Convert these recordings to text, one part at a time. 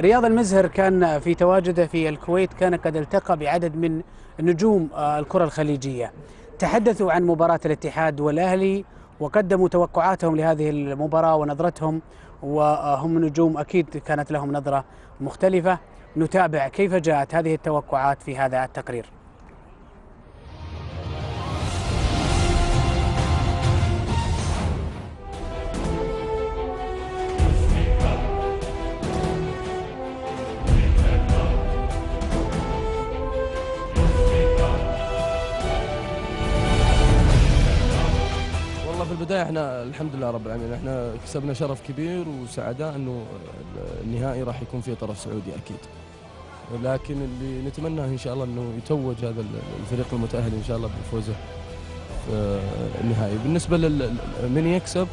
رياض المزهر كان في تواجده في الكويت كان قد التقى بعدد من نجوم آه، الكرة الخليجية. تحدثوا عن مباراة الاتحاد والأهلي وقدموا توقعاتهم لهذه المباراة ونظرتهم وهم نجوم أكيد كانت لهم نظرة مختلفة. نتابع كيف جاءت هذه التوقعات في هذا التقرير. البداية إحنا الحمد لله رب العالمين. إحنا كسبنا شرف كبير وسعداء انه النهائي راح يكون فيه طرف سعودي أكيد. لكن اللي نتمناه إن شاء الله إنه يتوج هذا الفريق المتأهل إن شاء الله بفوزه في النهائي. بالنسبة لمن يكسب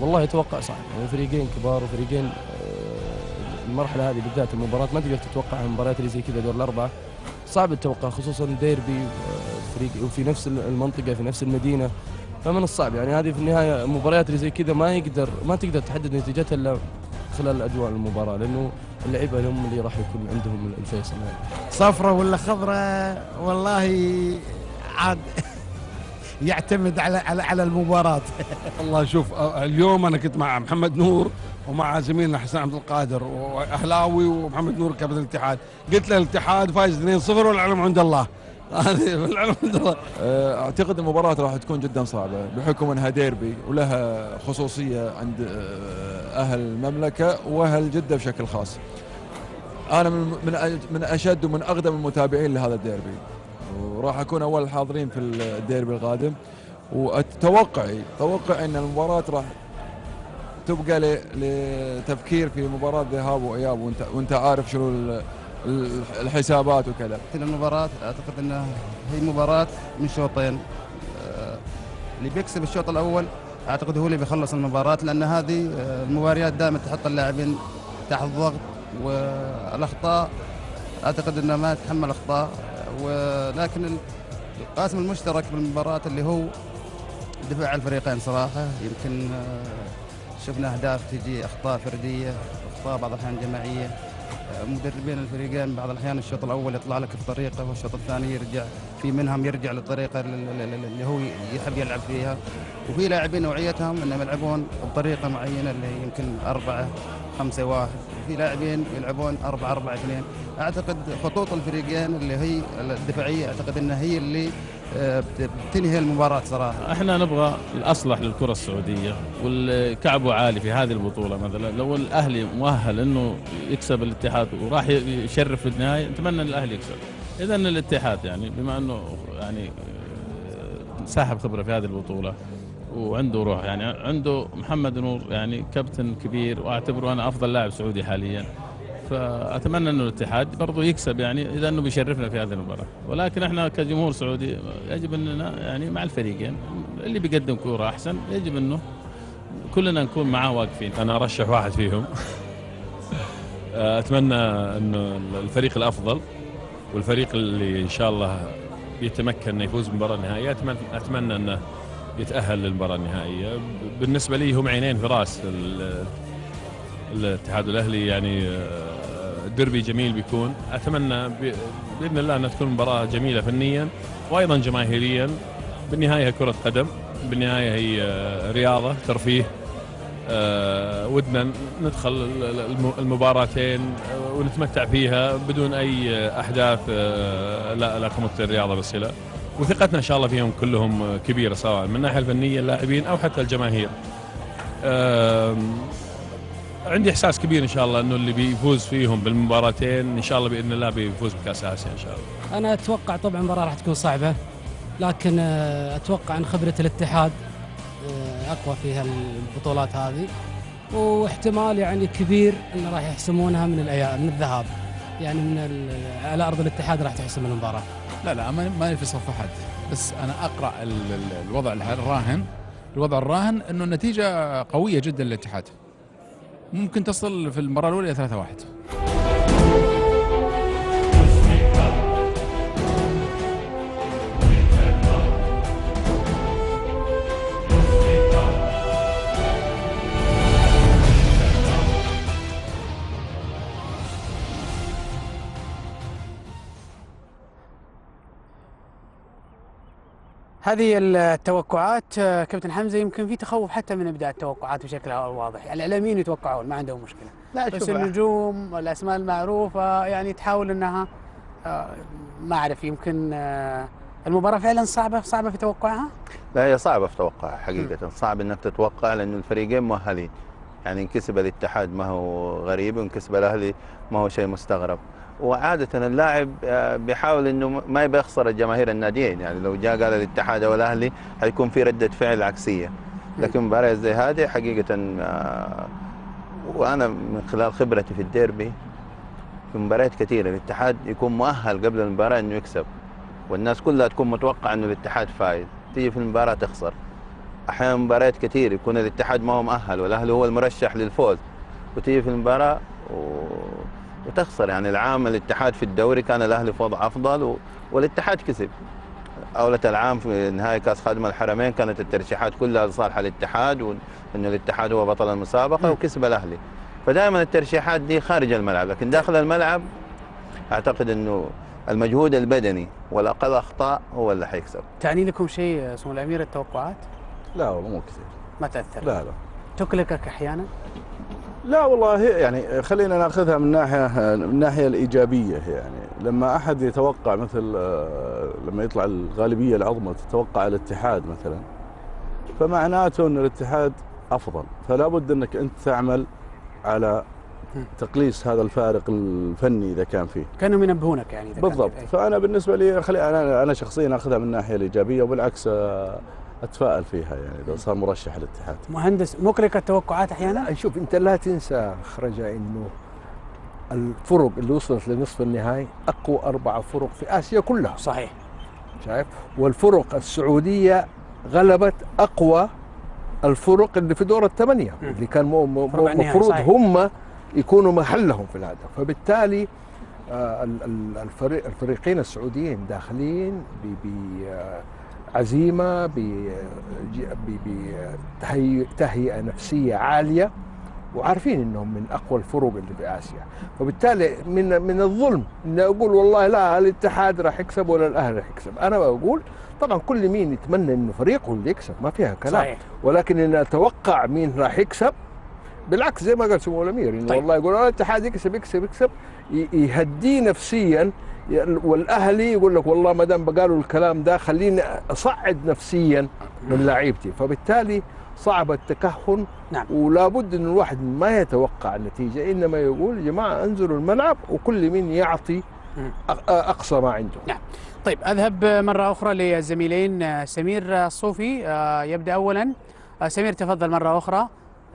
والله أتوقع صعب. يعني فريقين كبار وفريقين آه، المرحلة هذه بالذات المباراة ما تقدر تتوقعها المباريات اللي زي كذا دور الأربعة. صعب التوقع خصوصا ديربي آه، فريق وفي نفس المنطقة في نفس المدينة. فمن الصعب يعني هذه في النهاية المباريات اللي زي كذا ما يقدر ما تقدر تحدد نتيجتها إلا خلال أجواء المباراة لأنه اللعيبة هم اللي راح يكون عندهم الفيصل. يعني. صفرة ولا خضرة؟ والله عاد يعتمد على على على المباراة. والله شوف اليوم أنا كنت مع محمد نور ومع زميلنا حسين عبد القادر وأهلاوي ومحمد نور كابتن الاتحاد. قلت له الاتحاد فايز 2-0 والعلم عند الله. آه، أعتقد المباراة راح تكون جدا صعبة بحكم أنها ديربي ولها خصوصية عند آه، أهل المملكة وأهل جدة بشكل خاص. أنا من من أشد ومن أقدم المتابعين لهذا الديربي. وراح أكون أول الحاضرين في الديربي القادم وتوقعي توقع أن المباراة راح تبقى لتفكير في مباراة ذهاب وإياب وأنت وأنت عارف شنو الحسابات وكذا. المباراة أعتقد أنها هي مباراة من شوطين. آه، اللي بيكسب الشوط الأول أعتقد هو اللي بيخلص المباراة لأن هذه آه، المباريات دائما تحط اللاعبين تحت ضغط والأخطاء. أعتقد أنها ما تتحمل أخطاء. ولكن ال- القاسم المشترك بالمباراة اللي هو دفاع الفريقين صراحة. يمكن آه، شفنا أهداف تجي أخطاء فردية أخطاء بعض الأحيان جماعية. مدربين الفريقين بعض الأحيان الشوط الأول يطلع لك بطريقة والشوط الثاني يرجع في منهم يرجع للطريقه ال- ال- ال- اللي هو يحب يلعب فيها. وفي لاعبين نوعيتهم إنهم يلعبون بطريقة معينة اللي يمكن أربعة خمسة واحد. في لاعبين يلعبون أربعة أربعة اثنين. أعتقد خطوط الفريقين اللي هي الدفاعية أعتقد أنها هي اللي بتنهي المباراة صراحة إحنا نبغى الأصلح للكرة السعودية والكعبه عالي في هذه البطولة مثلا. لو الأهلي مؤهل إنه يكسب الاتحاد وراح يشرف في النهاية نتمنى إن الأهلي يكسب. اذا الاتحاد يعني بما إنه يعني آه، ساحب خبرة في هذه البطولة وعنده روح يعني عنده محمد نور يعني كابتن كبير وأعتبره أنا أفضل لاعب سعودي حاليا. فأتمنى انه الاتحاد برضه يكسب يعني إذا أنه بيشرفنا في هذه المباراة. ولكن إحنا كجمهور سعودي يجب أننا يعني مع الفريقين اللي بيقدم كورة أحسن يجب أنه كلنا نكون معاه واقفين. أنا أرشح واحد فيهم. أتمنى انه الفريق الأفضل والفريق اللي إن شاء الله بيتمكن أنه يفوز بالمباراه النهائيه اتمنى أتمنى أنه يتأهل للمباراة النهائية. بالنسبة لي هم عينين في رأس ال- الاتحاد الأهلي يعني دربي جميل بيكون. أتمنى بإذن الله أنها تكون مباراة جميلة فنيا وأيضا جماهيريا. بالنهاية كرة قدم بالنهاية هي آه، رياضة ترفيه آه، ودنا ندخل ال- ال- الم- المباراتين آه، ونتمتع فيها بدون أي أحداث لا لا تمت الرياضة بصله وثقتنا إن شاء الله فيهم كلهم كبيرة سواء من الناحية الفنية اللاعبين أو حتى الجماهير. عندي إحساس كبير إن شاء الله إنه اللي بيفوز فيهم بالمباراتين إن شاء الله بإذن الله بيفوز بكأس آسيا إن شاء الله. أنا أتوقع طبعا المباراة راح تكون صعبة لكن آه، أتوقع إن خبرة الاتحاد آه، أقوى في هالبطولات هذه. واحتمال يعني كبير انه راح يحسمونها من الأيام من الذهاب. يعني من على أرض الاتحاد راح تحسم المباراة. لا لا ما ماني في صف أحد. بس أنا أقرأ ال- ال- الوضع الراهن الوضع الراهن إنه النتيجة قوية جدا للاتحاد. ممكن تصل في المباراه الأولى إلى 3 1 هذه التوقعات آه، كابتن حمزة يمكن في تخوف حتى من ابداء التوقعات بشكل واضح، الإعلاميين يتوقعون ما عندهم مشكلة، لا بس النجوم والأسماء المعروفة يعني تحاول إنها آه، ما أعرف يمكن آه، المباراة فعلا صعبة صعبة في توقعها؟ لا هي صعبة في توقعها حقيقة. صعب إنك تتوقع لأنه الفريقين مؤهلين. يعني ان كسب الاتحاد ما هو غريب وان كسب الأهلي ما هو شيء مستغرب. وعادة اللاعب آه، بيحاول إنه ما يبي يخسر الجماهير الناديين. يعني لو جاء قال الاتحاد أو الأهلي حيكون في ردة فعل عكسية. لكن مباريات زي هذه حقيقة آه، وأنا من خلال خبرتي في الديربي في مباريات كثيرة الاتحاد يكون مؤهل قبل المباراة إنه يكسب. والناس كلها تكون متوقعة إنه الاتحاد فايز. تيجي في المباراة تخسر. أحيانا مباريات كثير يكون الاتحاد ما هو مؤهل والأهلي هو المرشح للفوز. وتيجي في المباراة و... وتخسر. يعني العام الاتحاد في الدوري كان الأهلي في وضع أفضل و... والاتحاد كسب. أولة العام في نهائي كأس خادم الحرمين كانت الترشيحات كلها لصالح الاتحاد وأن الاتحاد هو بطل المسابقة وكسب الأهلي. فدائما الترشيحات دي خارج الملعب لكن داخل الملعب أعتقد أنه المجهود البدني والأقل أخطاء هو اللي حيكسب. تعني لكم شيء سمو الأمير التوقعات؟ لا والله مو كثير. ما تأثر. لا لا. تقلقك أحيانا؟ لا والله يعني خلينا ناخذها من ناحية من الناحيه الإيجابية يعني. لما أحد يتوقع مثل آه، لما يطلع الغالبية العظمى تتوقع الاتحاد مثلا فمعناته إن الاتحاد أفضل. فلا بد إنك أنت تعمل على تقليص هذا الفارق الفني إذا كان فيه. كانوا ينبهونك يعني إذا بالضبط. فأنا بالنسبة لي خلي أنا أنا شخصيا أخذها من الناحيه الإيجابية وبالعكس آه، أتفائل فيها يعني اذا صار مرشح الاتحاد مهندس مقلق التوقعات أحيانا؟ شوف أنت لا تنسى خرجة إنه الفرق اللي وصلت لنصف النهائي أقوى أربع فرق في آسيا كلها. صحيح. شايف؟ والفرق السعودية غلبت أقوى الفرق اللي في دور الثمانية اللي كان المفروض. هم يكونوا محلهم في الهدف. فبالتالي آه، ال- ال- الفريق الفريقين السعوديين داخلين بعزيمه بتهيئه نفسية عالية وعارفين إنهم من أقوى الفرق اللي في آسيا فبالتالي من من الظلم إني أقول والله لا الاتحاد راح يكسب ولا الأهلي راح يكسب أنا بقول طبعا كل مين يتمنى إنه فريقه اللي يكسب ما فيها كلام صحيح. ولكن إن أتوقع مين راح يكسب بالعكس زي ما قال سمو الأمير إنه طيب. والله يقول الاتحاد يكسب يكسب يكسب يهديه نفسيا والأهلي يقول لك والله ما دام قالوا الكلام ده خليني أصعد نفسيا من لعيبتي. فبالتالي صعب التكهن نعم. ولا بد إن الواحد ما يتوقع النتيجة إنما يقول يا جماعة انزلوا الملعب وكل مين يعطي أقصى ما عنده. نعم. طيب أذهب مرة أخرى للزميلين آه، سمير الصوفي آه، يبدأ أولا. آه، سمير تفضل مرة أخرى.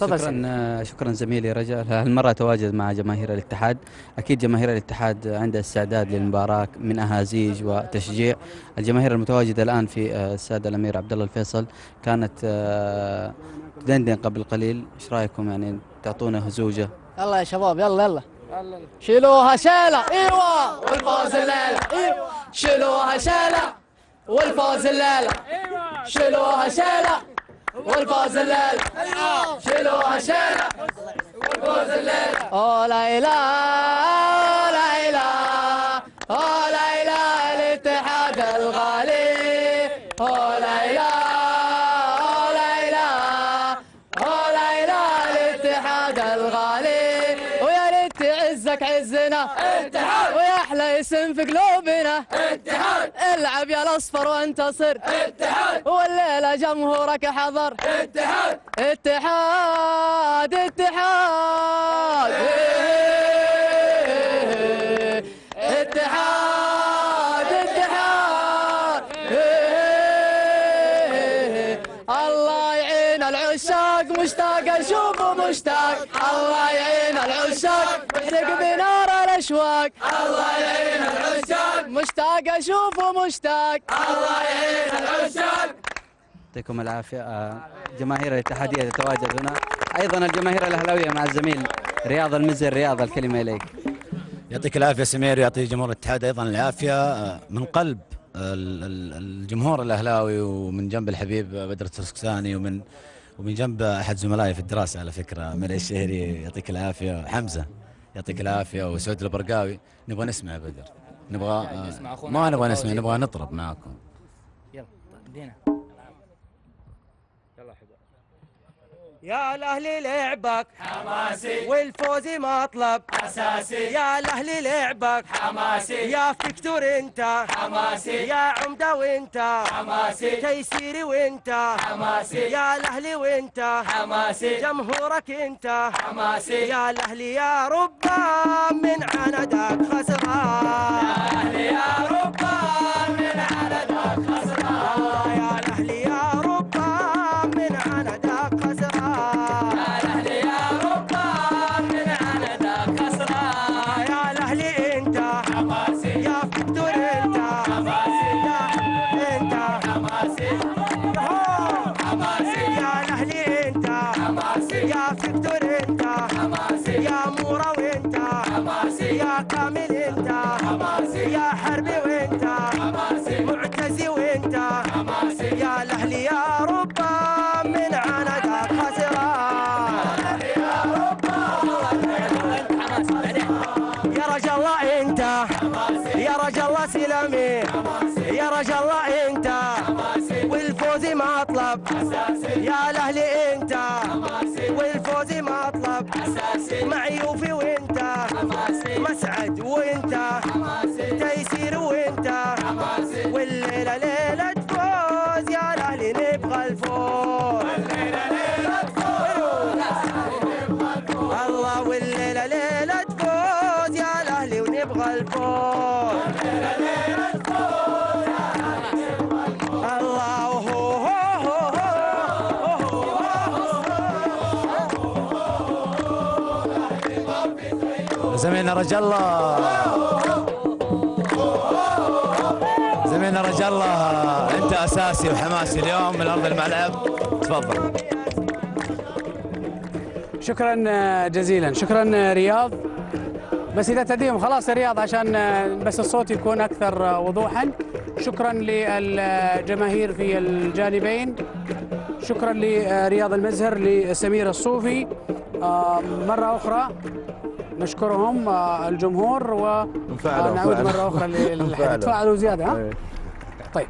تفضل سمير. شكرا شكرا زميلي رجاء. هالمرة تواجد مع جماهير الاتحاد. أكيد جماهير الاتحاد عندها استعداد للمباراة من أهازيج وتشجيع. الجماهير المتواجدة الآن في آه، السيد الأمير عبد الله الفيصل كانت آه، تدندن قبل قليل. إيش رأيكم؟ يعني تعطونا هزوجة. يلا يا شباب يلا يلا. شيلوها شيلة. إيوه. والفوز الليلة. إيوه. شيلوها شيلة. والفوز الليلة. شيلوها شيلة. والفوز الليلة شيلوها شيلة والفوز الليلة اوه لا إله اتحاد ويا أحلى اسم في قلوبنا. اتحاد العب يا الأصفر وانتصر اتحاد والليله جمهورك حضر. اتحاد اتحاد اتحاد اتحاد. الاشواق الله يعين العشاق مشتاق اشوفه مشتاق الله يعين العشاق يعطيكم العافية آه، جماهير الاتحادية تتواجد هنا أيضا الجماهير الأهلاوية مع الزميل رياض المزر. رياض الكلمة إليك. يعطيك العافية سمير ويعطي جمهور الاتحاد أيضا العافية. آه، من قلب ال- ال- الجمهور الأهلاوي ومن جنب الحبيب بدر التركستاني ومن ومن جنب أحد زملائي في الدراسة على فكرة مرعي الشهري يعطيك العافية. حمزة. يعطيك العافية. وسعود البرقاوي نبغى نسمع بدر. نبغى ما نبغى نسمع نبغى نطرب معاكم. يلا يا الاهلي لعبك حماسي. والفوز مطلب. أساسي. يا الاهلي لعبك حماسي. يا فيكتور انت. حماسي. يا عمدة وانت. حماسي. تيسيري وانت. حماسي. يا الاهلي وانت. حماسي. جمهورك انت. حماسي. يا الاهلي يا ربا من عندك خسران. يا أهلي يا ربان زميلنا رجا الله. زميلنا رجا الله. انت أساسي وحماسي اليوم من أرض الملعب. تفضل. شكرا جزيلا. شكرا رياض. بس إذا تديهم خلاص يا رياض عشان بس الصوت يكون أكثر وضوحا. شكرا للجماهير في الجانبين. شكرا لرياض المزهر لسمير الصوفي. آه، مرة أخرى. نشكرهم آه، الجمهور ونعود انفعلوا. مرة أخرى انفعلوا. تفاعلوا زيادة ها؟ إيه. طيب.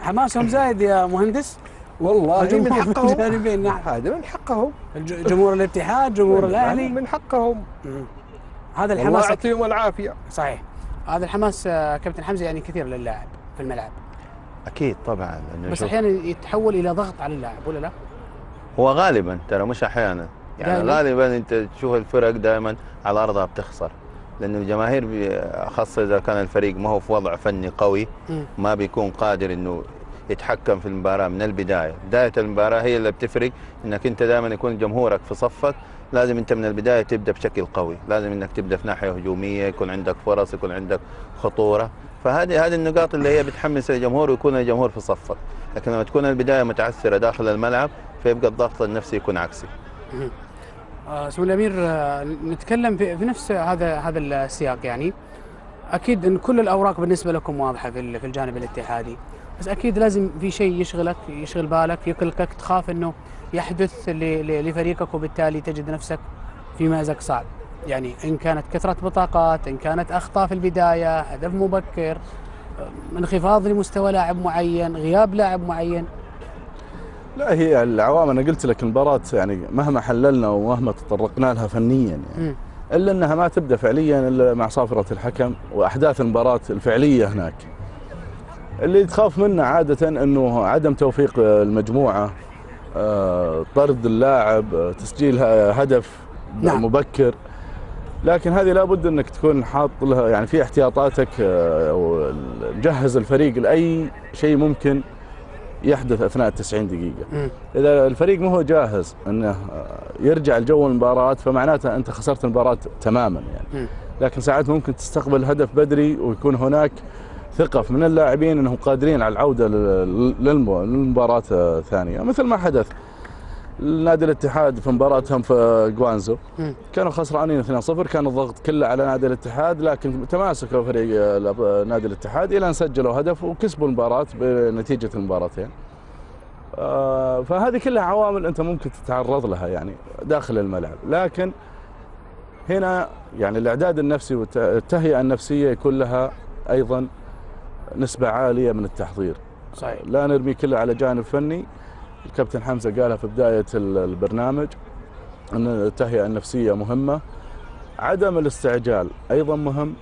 حماسهم زايد يا مهندس؟ والله. من حقهم. الجانبين نعم. هذا من حقهم. جمهور الاتحاد جمهور الأهلي؟ من حقهم. هذا الله الحماس يعطيهم العافية. صحيح. هذا الحماس آه، كابتن حمزة يعني كثير للاعب في الملعب. أكيد طبعا. بس شوف، أحيانا يتحول إلى ضغط على اللاعب ولا لا؟ هو غالبا ترى مش أحيانا. يعني دايماً؟ غالبا انت تشوف الفرق دائما على ارضها بتخسر. لأنه الجماهير خاصة إذا كان الفريق ما هو في وضع فني قوي. ما بيكون قادر إنه يتحكم في المباراة من البداية، بداية المباراة هي اللي بتفرق إنك أنت دائما يكون جمهورك في صفك، لازم أنت من البداية تبدأ بشكل قوي، لازم إنك تبدأ في ناحية هجومية، يكون عندك فرص، يكون عندك خطورة، فهذه هذه النقاط اللي هي بتحمس الجمهور ويكون الجمهور في صفك، لكن لما تكون البداية متعثرة داخل الملعب فيبقى الضغط النفسي يكون عكسي. آه، سمو الأمير آه، نتكلم في, نفس هذا هذا السياق يعني. أكيد إن كل الأوراق بالنسبة لكم واضحة في ال- في الجانب الاتحادي. بس أكيد لازم في شيء يشغلك يشغل بالك يقلقك تخاف إنه يحدث لفريقك وبالتالي تجد نفسك في مأزق صعب. يعني إن كانت كثرة بطاقات إن كانت أخطاء في البداية هدف مبكر آه، انخفاض لمستوى لاعب معين غياب لاعب معين لا هي العوامل أنا قلت لك المباراة يعني مهما حللنا ومهما تطرقنا لها فنيا يعني. إلا إنها ما تبدأ فعليا إلا مع صافرة الحكم وأحداث المباراة الفعلية هناك. اللي تخاف منه عادة إنه عدم توفيق المجموعة آه، طرد اللاعب آه، تسجيل هدف نعم. مبكر لكن هذه لابد إنك تكون حاط لها يعني في احتياطاتك آه، ومجهز الفريق لأي شيء ممكن يحدث أثناء 90 دقيقة. مم. إذا الفريق ما هو جاهز إنه يرجع لجو المباراة فمعناته أنت خسرت المباراة تماما يعني مم. لكن ساعات ممكن تستقبل هدف بدري ويكون هناك ثقة من اللاعبين إنهم قادرين على العودة لل- للم- للمباراة الثانية مثل ما حدث نادي الاتحاد في مباراتهم في جوانزو. كانوا خسرانين 2-0 كان الضغط كله على نادي الاتحاد لكن تماسكوا فريق آه، نادي الاتحاد إلى أن سجلوا هدف وكسبوا المباراة بنتيجة المباراتين. آه، فهذه كلها عوامل أنت ممكن تتعرض لها يعني داخل الملعب لكن هنا يعني الإعداد النفسي والتهيئه النفسية يكون لها أيضا نسبة عالية من التحضير صحيح. لا نرمي كله على جانب فني الكابتن حمزة قالها في بداية ال- البرنامج إن التهيئة النفسية مهمة عدم الاستعجال أيضا مهم.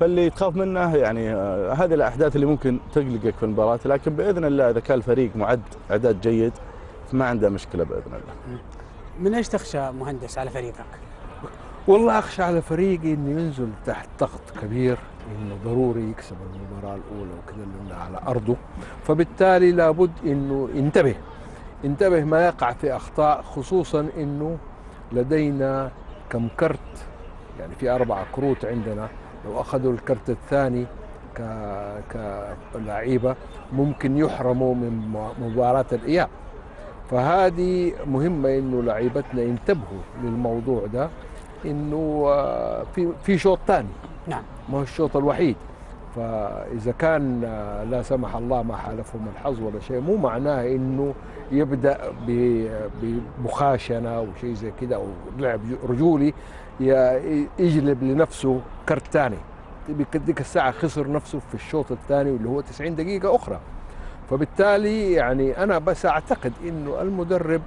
فاللي تخاف منه يعني آه، هذه الأحداث اللي ممكن تقلقك في المباراة لكن بإذن الله إذا كان الفريق معد أعداد جيد فما عنده مشكلة بإذن الله. من إيش تخشى مهندس على فريقك؟ والله أخشى على فريقي إنه ينزل تحت ضغط كبير إنه ضروري يكسب المباراة الأولى وكذا لأنه على أرضه. فبالتالي لابد إنه ينتبه ينتبه ما يقع في أخطاء خصوصا إنه لدينا كم كرت يعني في أربع كروت عندنا. لو أخذوا الكرت الثاني ك كلعيبه ممكن يحرموا من م- مباراة الإياب. فهذه مهمة إنه لعيبتنا ينتبهوا للموضوع ده إنه آه، في في شوط ثاني. نعم. ما هو الشوط الوحيد. فإذا كان آه، لا سمح الله ما حالفهم الحظ ولا شيء مو معناه إنه يبدأ بمخاشنة أو شيء زي كده أو لعب رجولي يجلب لنفسه كرت ثاني ديك الساعة خسر نفسه في الشوط الثاني واللي هو 90 دقيقة أخرى. فبالتالي يعني أنا بس أعتقد إنه المدرب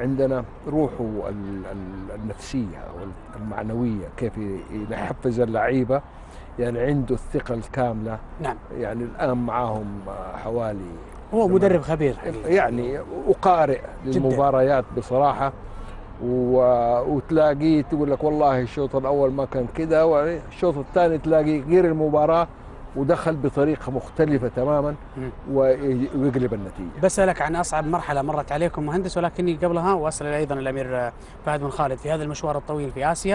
عندنا روحه ال- ال- النفسية أو المعنويه كيف يحفز اللعيبة يعني عنده الثقة الكاملة. نعم. يعني الآن معاهم حوالي هو مدرب خبير. حقيقة. يعني وقارئ. للمباريات بصراحة. و... وتلاقيه تقول لك والله الشوط الأول ما كان كذا والشوط الثاني تلاقي غير المباراة ودخل بطريقة مختلفة تماما ويقلب النتيجة. بسألك عن أصعب مرحلة مرت عليكم مهندس ولكني قبلها وأسأل أيضا الأمير فهد بن خالد في هذا المشوار الطويل في آسيا.